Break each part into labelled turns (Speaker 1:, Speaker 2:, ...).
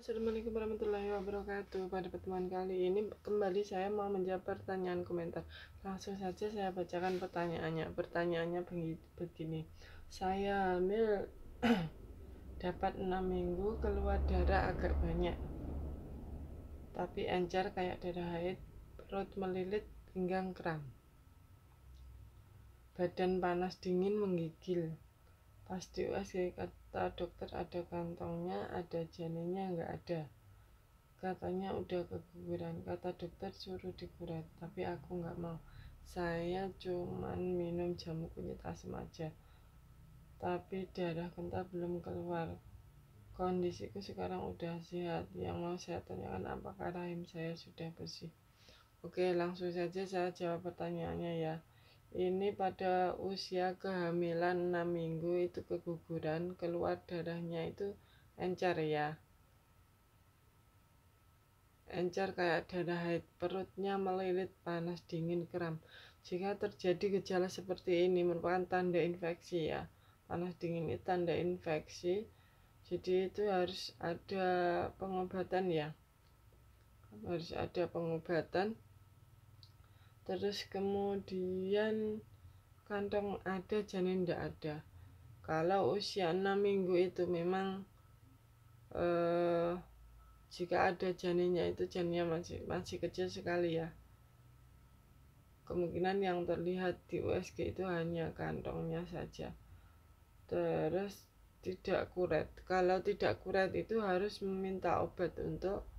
Speaker 1: Assalamualaikum warahmatullahi wabarakatuh. Pada pertemuan kali ini kembali saya mau menjawab pertanyaan komentar. Langsung saja saya bacakan pertanyaannya. Pertanyaannya begini. Saya hamil dapat 6 minggu keluar darah agak banyak. Tapi encer kayak darah haid Perut melilit pinggang kram. Badan panas dingin menggigil Pas di USG kata dokter ada kantongnya ada janinnya nggak ada. Katanya udah keguguran. Kata dokter suruh dikuret tapi aku nggak mau. Saya cuman minum jamu kunyit asam aja. Tapi darah kental belum keluar. Kondisiku sekarang udah sehat. Yang mau saya tanyakan apakah rahim saya sudah bersih? Oke langsung saja saya jawab pertanyaannya ya ini pada usia kehamilan 6 minggu itu keguguran keluar darahnya itu encer ya. Encer kayak darah haid perutnya melilit panas dingin kram. Jika terjadi gejala seperti ini merupakan tanda infeksi ya. Panas dingin itu tanda infeksi. Jadi itu harus ada pengobatan ya. Harus ada pengobatan terus kemudian kantong ada janin tidak ada. Kalau usia 6 minggu itu memang eh, jika ada janinnya itu janinnya masih masih kecil sekali ya. Kemungkinan yang terlihat di USG itu hanya kantongnya saja. Terus tidak kuret. Kalau tidak kuret itu harus meminta obat untuk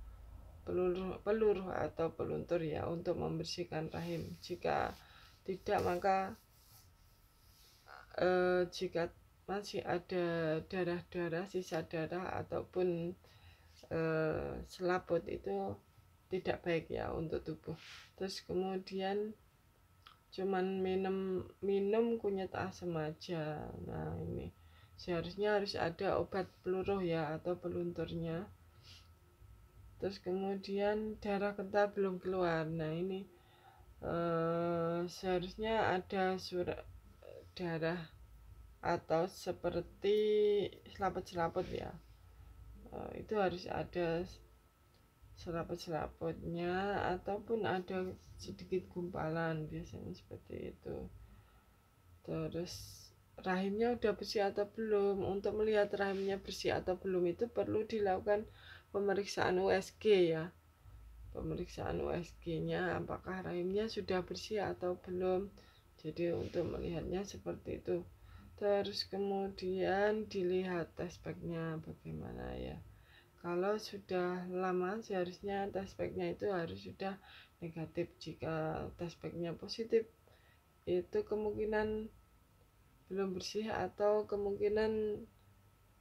Speaker 1: peluru, peluru atau peluntur ya untuk membersihkan rahim. Jika tidak maka eh, jika masih ada darah-darah, sisa darah ataupun eh, selaput itu tidak baik ya untuk tubuh. Terus kemudian cuman minum minum kunyit asam aja. Nah, ini seharusnya harus ada obat peluruh ya atau pelunturnya terus kemudian darah kental belum keluar. Nah ini eh, seharusnya ada surat darah atau seperti selaput-selaput ya. Eh, itu harus ada selaput-selaputnya ataupun ada sedikit gumpalan biasanya seperti itu. Terus rahimnya udah bersih atau belum? Untuk melihat rahimnya bersih atau belum itu perlu dilakukan pemeriksaan USG ya. Pemeriksaan USG-nya apakah rahimnya sudah bersih atau belum? Jadi untuk melihatnya seperti itu. Terus kemudian dilihat tespeknya bagaimana ya. Kalau sudah lama seharusnya tespeknya itu harus sudah negatif. Jika tespeknya positif itu kemungkinan belum bersih atau kemungkinan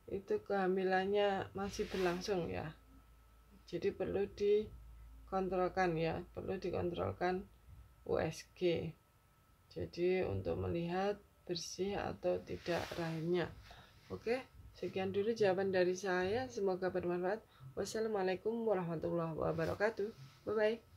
Speaker 1: itu kehamilannya masih berlangsung ya. Jadi perlu dikontrolkan ya perlu dikontrolkan USG jadi untuk melihat bersih atau tidak rahimnya. Oke sekian dulu jawaban dari saya. Semoga bermanfaat. Wassalamualaikum warahmatullahi wabarakatuh. Bye bye